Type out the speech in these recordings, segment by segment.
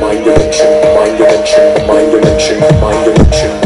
mind dimension, mind dimension, mind dimension, mind dimension,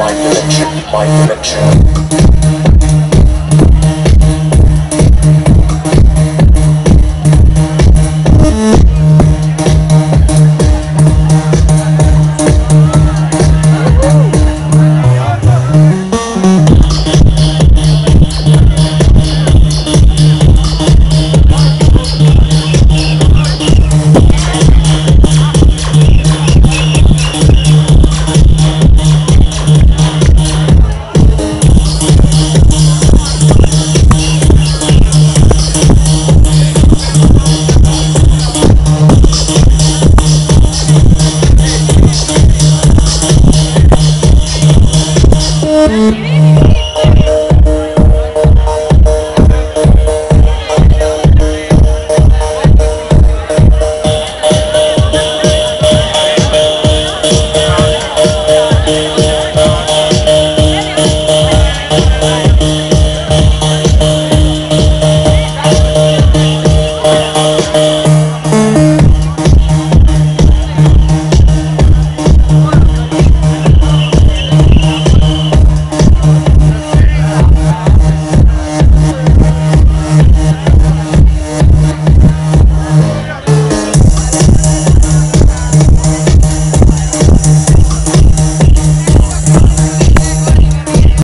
my dimension, my dimension. Thank you.